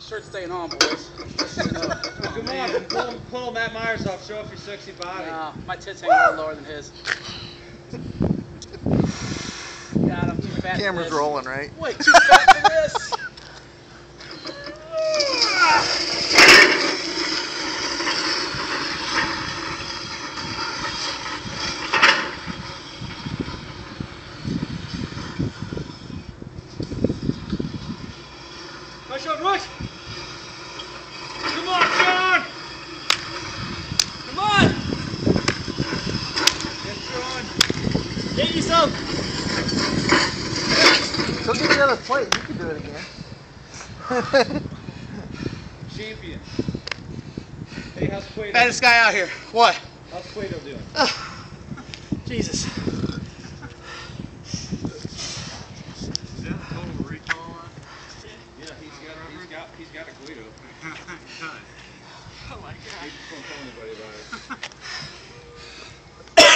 The shirt's staying on, boys. Just so you. Come on, pull, pull Matt Myers off. Show off your sexy body. Nah, my tits hang a little lower than his. God, I'm too fat for Camera's this. rolling, right? Wait, too fat for this. Push on, rush! Come on, John! Come on! Get John! Get yourself! Go get the other plate. You can do it again. Champion. Hey, how's Cueto? Baddest guy out here. What? How's Cueto doing? Jesus. Yeah, he's got, he's got, he's got a Guido. Oh my He just won't tell anybody about it.